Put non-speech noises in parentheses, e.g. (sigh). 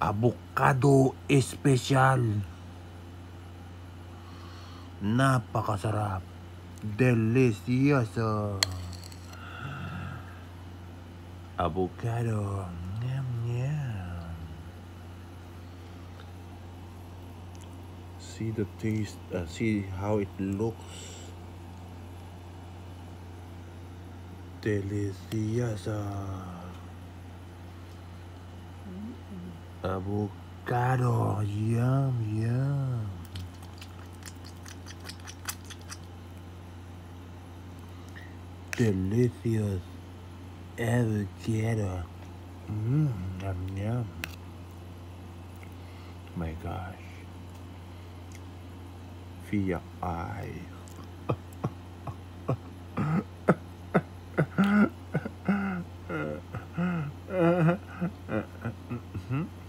Avocado Special. Napakasarap. Delicioso. Avocado. Yum, yum. See the taste, uh, see how it looks. Delicioso. Avocado, yum, yum. Delicious avocado. Mmm, yum, yum. My gosh. Feel your eyes. (laughs) Mm-hmm.